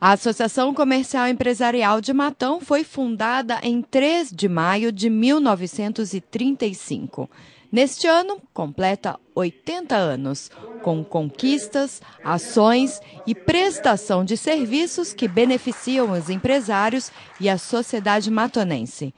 A Associação Comercial Empresarial de Matão foi fundada em 3 de maio de 1935. Neste ano, completa 80 anos, com conquistas, ações e prestação de serviços que beneficiam os empresários e a sociedade matonense.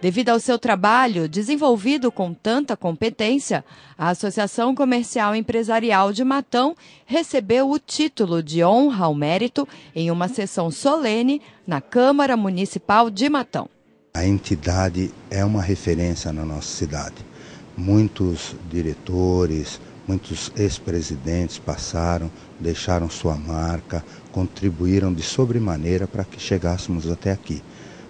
Devido ao seu trabalho desenvolvido com tanta competência, a Associação Comercial Empresarial de Matão recebeu o título de honra ao mérito em uma sessão solene na Câmara Municipal de Matão. A entidade é uma referência na nossa cidade. Muitos diretores, muitos ex-presidentes passaram, deixaram sua marca, contribuíram de sobremaneira para que chegássemos até aqui.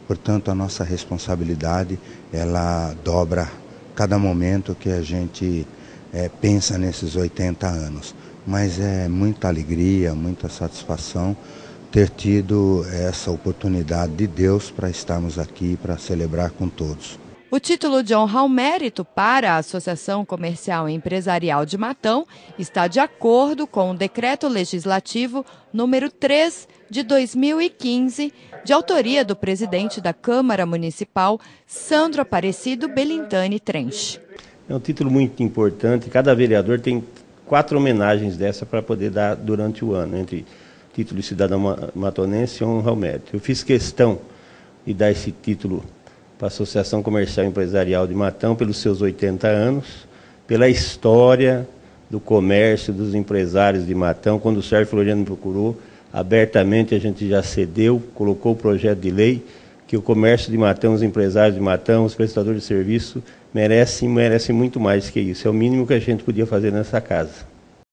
Portanto, a nossa responsabilidade ela dobra cada momento que a gente é, pensa nesses 80 anos. Mas é muita alegria, muita satisfação ter tido essa oportunidade de Deus para estarmos aqui para celebrar com todos. O título de honra ao mérito para a Associação Comercial e Empresarial de Matão está de acordo com o Decreto Legislativo número 3 de 2015, de autoria do presidente da Câmara Municipal, Sandro Aparecido Belintani Trench. É um título muito importante, cada vereador tem quatro homenagens dessa para poder dar durante o ano, entre título de cidadão matonense e honra ao mérito. Eu fiz questão de dar esse título para a Associação Comercial e Empresarial de Matão pelos seus 80 anos, pela história do comércio dos empresários de Matão. Quando o Sérgio Floriano procurou, abertamente a gente já cedeu, colocou o projeto de lei que o comércio de Matão, os empresários de Matão, os prestadores de serviço merecem, merecem muito mais que isso. É o mínimo que a gente podia fazer nessa casa.